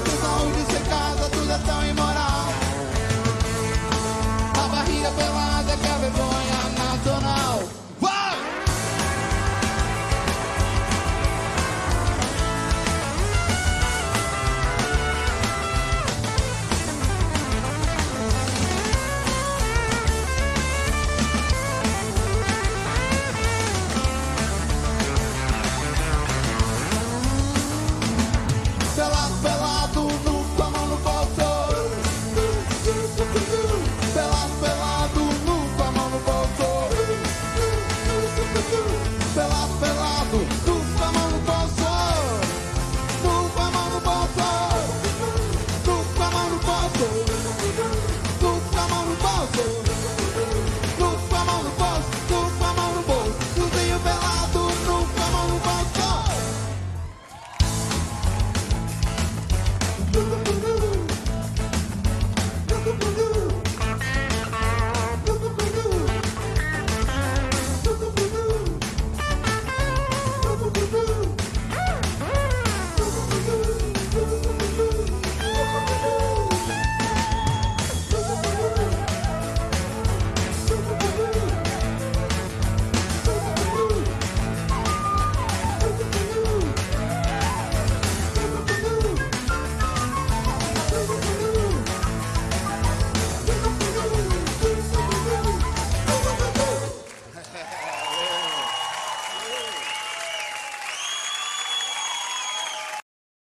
fica duro. Sem roupa, tudo é tão imóvel.